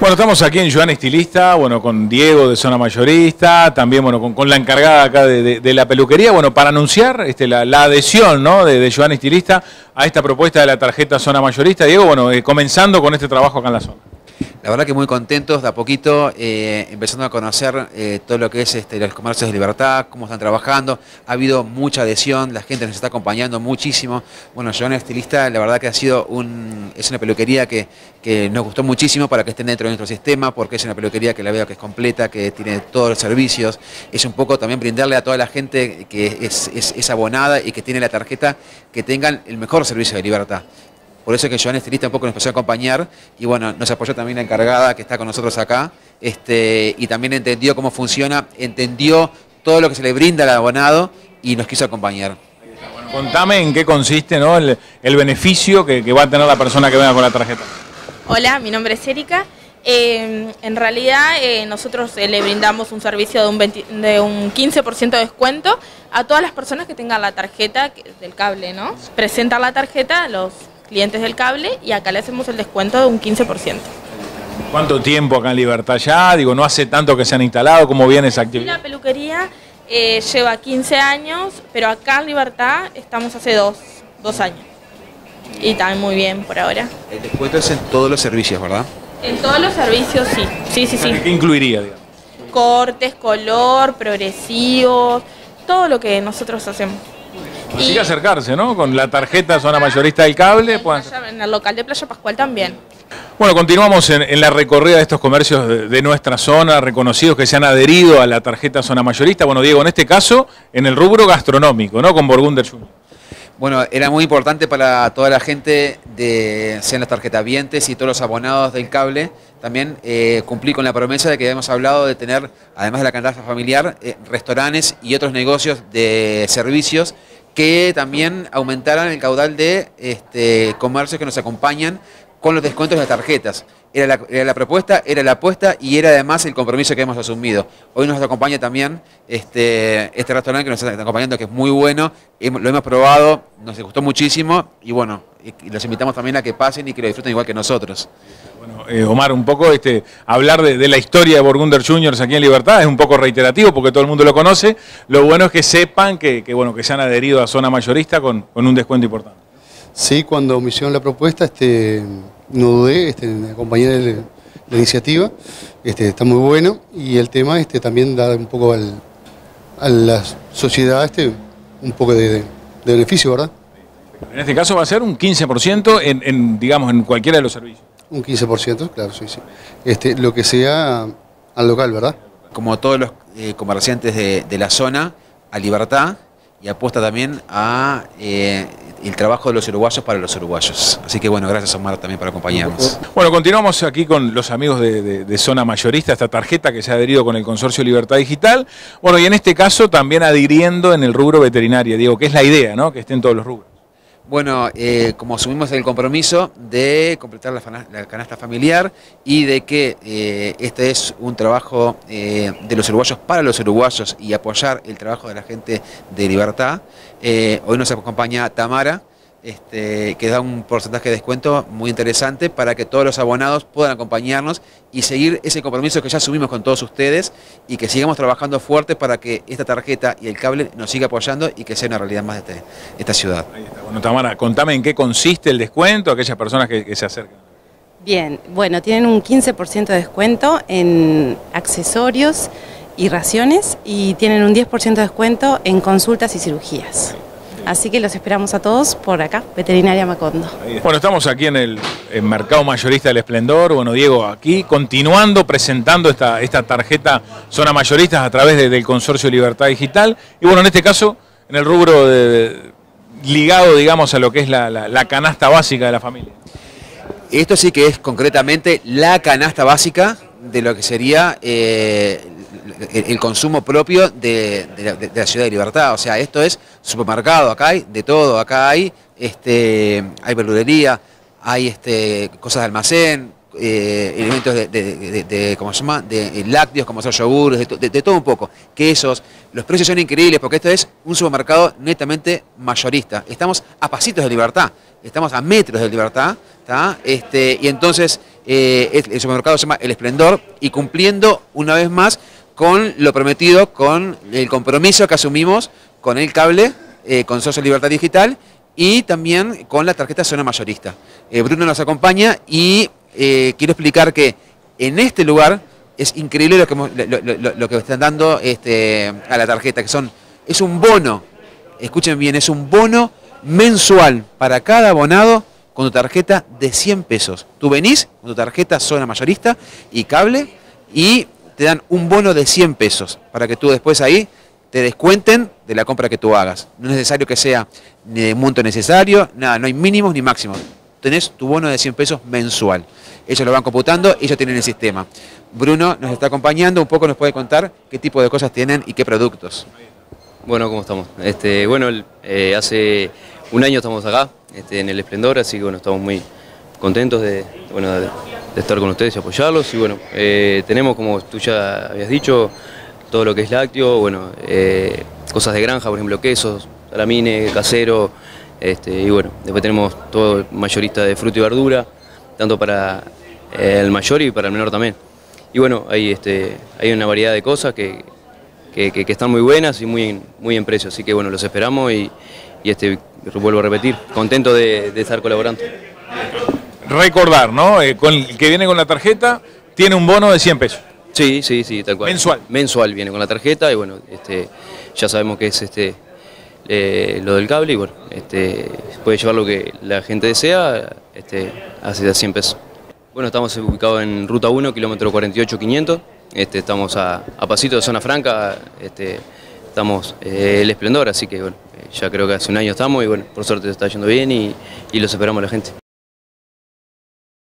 Bueno, estamos aquí en Joan Estilista, bueno, con Diego de Zona Mayorista, también, bueno, con, la encargada acá de, la peluquería, bueno, para anunciar este, la, adhesión, ¿no?, de, de Joan Estilista a esta propuesta de la tarjeta Zona Mayorista. Diego, bueno, eh, comenzando con este trabajo acá en la zona. La verdad que muy contentos, de a poquito, eh, empezando a conocer eh, todo lo que es este, los comercios de libertad, cómo están trabajando. Ha habido mucha adhesión, la gente nos está acompañando muchísimo. Bueno, Joan Estilista, la verdad que ha sido un, es una peluquería que, nos gustó muchísimo para que estén dentro de nuestro sistema, porque es una peluquería que la veo que es completa, que tiene todos los servicios. Es un poco también brindarle a toda la gente que es abonada y que tiene la tarjeta que tengan el mejor servicio de libertad. Por eso es que Joan Estilista un poco nos empezó a acompañar y bueno, nos apoyó también la encargada que está con nosotros acá este, y también entendió cómo funciona, entendió todo lo que se le brinda al abonado y nos quiso acompañar. Bueno, contame en qué consiste ¿no? el, beneficio que, va a tener la persona que venga con la tarjeta. Hola, mi nombre es Erika. Eh, en realidad eh, nosotros eh, le brindamos un servicio de un, de un 15% de descuento a todas las personas que tengan la tarjeta del cable, ¿no? Presentan la tarjeta, los clientes del cable y acá le hacemos el descuento de un 15%. ¿Cuánto tiempo acá en Libertad ya? Digo, no hace tanto que se han instalado, ¿cómo viene esa actividad? La peluquería eh, lleva 15 años, pero acá en Libertad estamos hace dos, años. Y también muy bien por ahora. El descuento es en todos los servicios, ¿verdad? En todos los servicios, sí. Sí, sí, sí. ¿Qué incluiría, digamos? Cortes, color, progresivos, todo lo que nosotros hacemos. Así que acercarse, ¿no? Con la tarjeta zona mayorista del cable. En el local de Playa Pascual también. Bueno, continuamos en, la recorrida de estos comercios de, nuestra zona, reconocidos que se han adherido a la tarjeta zona mayorista. Bueno, Diego, en este caso, en el rubro gastronómico, ¿no? Con Borgunder Junior. Bueno, era muy importante para toda la gente de sean las tarjetavientes y todos los abonados del cable, también eh, cumplir con la promesa de que habíamos hablado de tener, además de la canasta familiar, eh, restaurantes y otros negocios de servicios que también aumentaran el caudal de este, comercios que nos acompañan con los descuentos de las tarjetas. Era la, propuesta, era la apuesta y era además el compromiso que hemos asumido. Hoy nos acompaña también este, este restaurante que nos está acompañando, que es muy bueno, lo hemos probado, nos gustó muchísimo y bueno, los invitamos también a que pasen y que lo disfruten igual que nosotros. Eh, Omar, un poco este, hablar de, la historia de Burgunder Juniors aquí en Libertad es un poco reiterativo porque todo el mundo lo conoce. Lo bueno es que sepan que, bueno, que se han adherido a zona mayorista con, un descuento importante. Sí, cuando me hicieron la propuesta, este, no dudé este, en acompañar la iniciativa. Este, está muy bueno y el tema este, también da un poco a la sociedad este, un poco de, beneficio, ¿verdad? En este caso va a ser un 15% en, digamos, en cualquiera de los servicios. Un 15%, claro, sí, sí. Este, lo que sea al local, ¿verdad? Como todos los eh, comerciantes de, la zona, a libertad y apuesta también a eh, el trabajo de los uruguayos para los uruguayos. Así que bueno, gracias Omar también por acompañarnos. Bueno, continuamos aquí con los amigos de, Zona Mayorista, esta tarjeta que se ha adherido con el Consorcio Libertad Digital. Bueno, y en este caso también adhiriendo en el rubro veterinario, digo, que es la idea, ¿no? Que estén todos los rubros. Bueno, eh, como asumimos el compromiso de completar la, canasta familiar y de que eh, este es un trabajo eh, de los uruguayos para los uruguayos y apoyar el trabajo de la gente de libertad, hoy nos acompaña Tamara, este, que da un porcentaje de descuento muy interesante para que todos los abonados puedan acompañarnos y seguir ese compromiso que ya subimos con todos ustedes y que sigamos trabajando fuerte para que esta tarjeta y el cable nos siga apoyando y que sea una realidad más de este, esta ciudad. Ahí está. Bueno, Tamara, contame en qué consiste el descuento a aquellas personas que, que se acercan. Bien, bueno, tienen un 15% de descuento en accesorios y raciones y tienen un 10% de descuento en consultas y cirugías. Así que los esperamos a todos por acá, Veterinaria Macondo. Bueno, estamos aquí en el, Mercado Mayorista del Esplendor. Bueno, Diego, aquí continuando presentando esta, esta tarjeta Zona Mayoristas a través del Consorcio Libertad Digital. Y bueno, en este caso, en el rubro ligado, digamos, a lo que es la, canasta básica de la familia. Esto sí que es concretamente la canasta básica de lo que sería eh, el, consumo propio de, la, ciudad de Libertad. O sea, esto es supermercado, acá hay de todo, acá hay, este, hay verdulería, hay este, cosas de almacén, eh, elementos de, ¿cómo se llama? De lácteos, como son yogures, de, todo un poco, quesos. Los precios son increíbles porque esto es un supermercado netamente mayorista. Estamos a pasitos de libertad, estamos a metros de libertad, Este, y entonces Eh, el supermercado se llama El Esplendor y cumpliendo una vez más con lo prometido, con el compromiso que asumimos con el cable, eh, con Socio Libertad Digital y también con la tarjeta zona mayorista. Eh, Bruno nos acompaña y quiero explicar que en este lugar es increíble lo que, lo, que están dando este, a la tarjeta, que son, es un bono, escuchen bien, es un bono mensual para cada abonado con tu tarjeta de 100 pesos. Tú venís con tu tarjeta zona mayorista y cable y te dan un bono de 100 pesos para que tú después ahí te descuenten de la compra que tú hagas. No es necesario que sea ni de monto necesario, nada, no hay mínimos ni máximos. Tenés tu bono de 100 pesos mensual. Ellos lo van computando, ellos tienen el sistema. Bruno nos está acompañando, un poco nos puede contar qué tipo de cosas tienen y qué productos. Bueno, ¿cómo estamos? Este, bueno, eh, hace un año estamos acá, este, en el Esplendor, así que bueno, estamos muy contentos de, bueno, de, estar con ustedes y apoyarlos. Y bueno, eh, tenemos, como tú ya habías dicho, todo lo que es lácteo, bueno, eh, cosas de granja, por ejemplo, quesos, salamine, casero, este, y bueno, después tenemos todo mayorista de fruta y verdura, tanto para el mayor y para el menor también. Y bueno, hay, este, hay una variedad de cosas que, que, están muy buenas y muy, muy en precio, así que bueno, los esperamos y, y este, vuelvo a repetir, contento de, estar colaborando. Recordar, ¿no? Eh, con el que viene con la tarjeta tiene un bono de 100 pesos. Sí, sí, sí, tal cual. Mensual. Mensual viene con la tarjeta y bueno, este, ya sabemos que es este eh, lo del cable y bueno, este, puede llevar lo que la gente desea, este, hace 100 pesos. Bueno, estamos ubicados en Ruta 1, kilómetro 48-500, este, estamos a, pasito de Zona Franca, este, estamos eh, el esplendor, así que bueno, ya creo que hace un año estamos y bueno, por suerte está yendo bien y, y los esperamos a la gente.